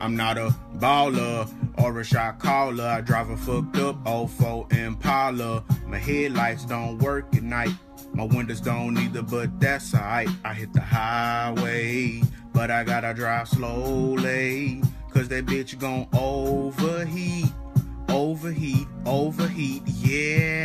I'm not a baller or a shot caller. I drive a fucked up 04 Impala. My headlights don't work at night. My windows don't either, but that's alright. I hit the highway, but I gotta drive slowly. Cause that bitch gon' overheat, overheat, overheat, yeah.